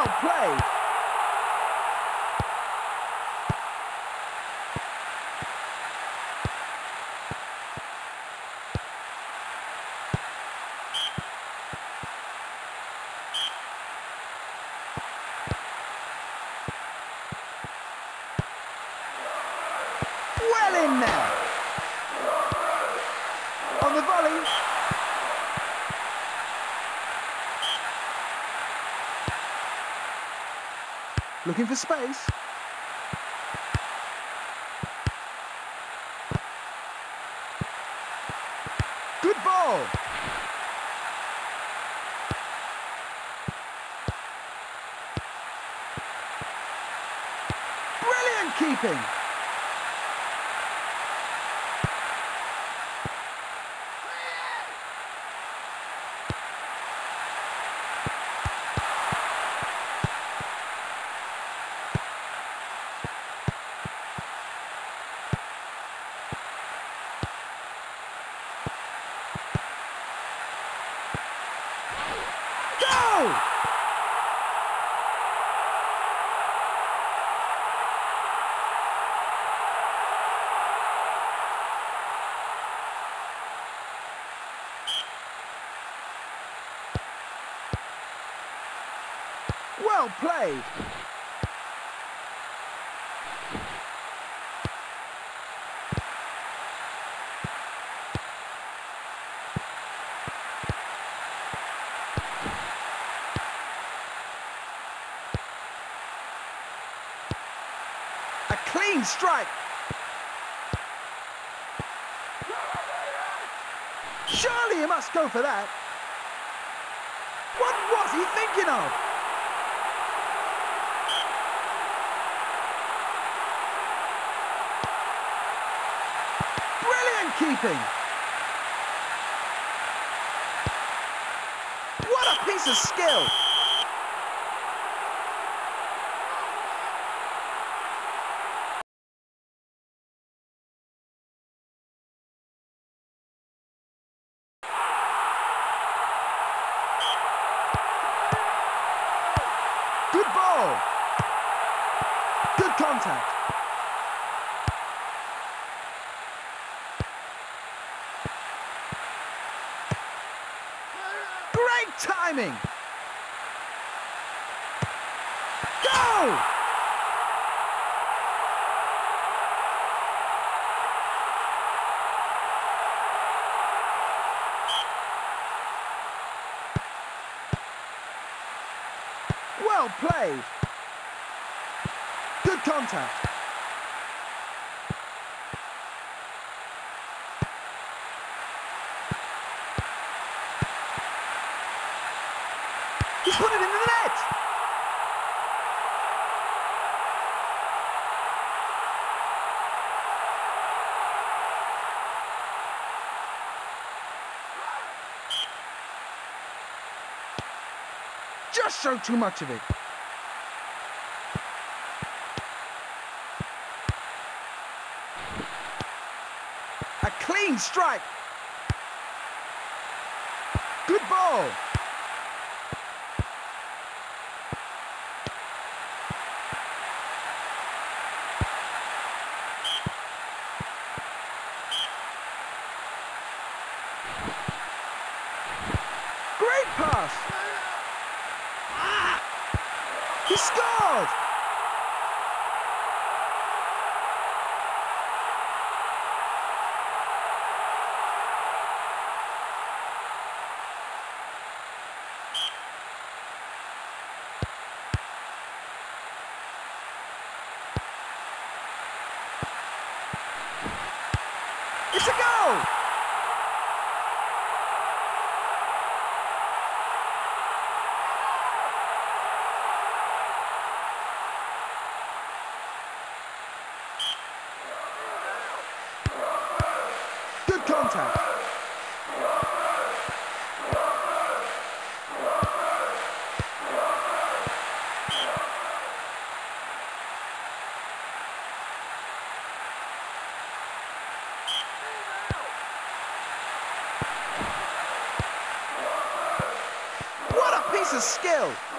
Well played. Looking for space. Good ball. Brilliant keeping. Go! Well played. A clean strike. Surely he must go for that. What was he thinking of? Brilliant keeping. What a piece of skill. Good ball. Good contact. Great timing. Go! Well played. Good contact. Just show too much of it. A clean strike. Good ball. Great pass. He scored. It's a goal! Good contact. What a piece of skill!